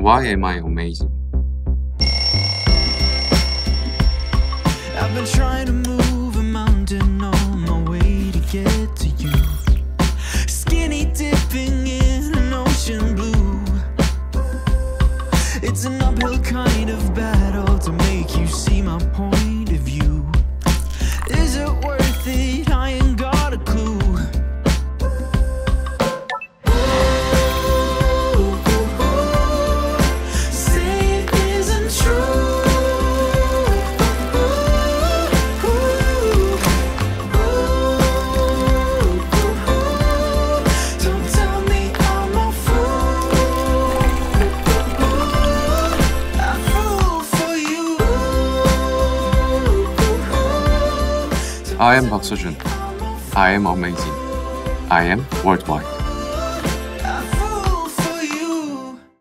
Why am I amazing? I've been trying to move a mountain on my way to get to you. Skinny dipping in an ocean blue. It's an uphill kind of battle to make you see my point of view. Is it worth it? I am Seo-joon. I am amazing. I am worldwide.